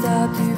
stop you.